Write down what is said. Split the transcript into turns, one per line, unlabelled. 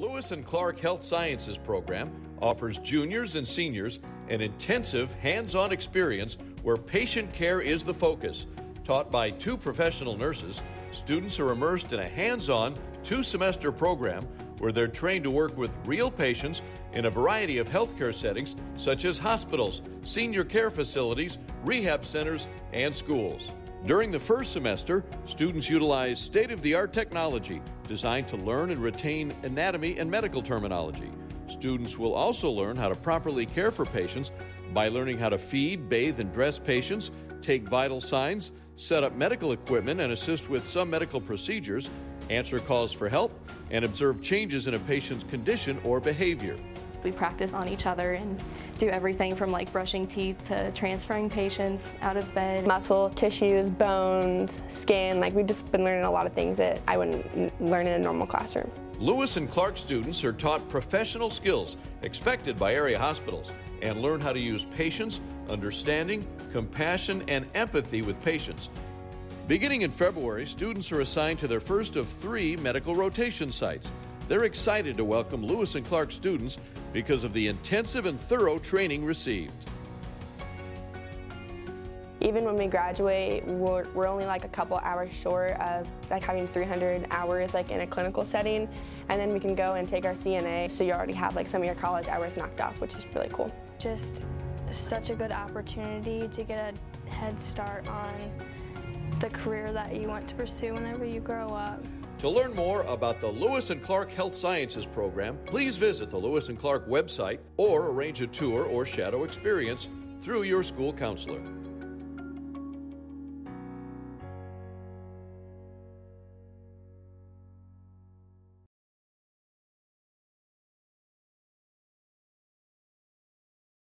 Lewis and Clark Health Sciences program offers juniors and seniors an intensive hands on experience where patient care is the focus. Taught by two professional nurses, students are immersed in a hands on two semester program where they're trained to work with real patients in a variety of healthcare settings such as hospitals, senior care facilities, rehab centers, and schools. During the first semester, students utilize state of the art technology designed to learn and retain anatomy and medical terminology. Students will also learn how to properly care for patients by learning how to feed, bathe, and dress patients, take vital signs, set up medical equipment, and assist with some medical procedures, answer calls for help, and observe changes in a patient's condition or behavior.
We practice on each other and do everything from like brushing teeth to transferring patients out of bed.
Muscle, tissues, bones, skin, like we've just been learning a lot of things that I wouldn't learn in a normal classroom.
Lewis and Clark students are taught professional skills expected by area hospitals and learn how to use patience, understanding, compassion, and empathy with patients. Beginning in February, students are assigned to their first of three medical rotation sites. They're excited to welcome Lewis and Clark students because of the intensive and thorough training received.
Even when we graduate, we're, we're only like a couple hours short of like having 300 hours like in a clinical setting, and then we can go and take our CNA, so you already have like some of your college hours knocked off, which is really cool.
Just such a good opportunity to get a head start on the career that you want to pursue whenever you grow up.
To learn more about the Lewis and Clark Health Sciences program, please visit the Lewis and Clark website or arrange a tour or shadow experience through your school counselor.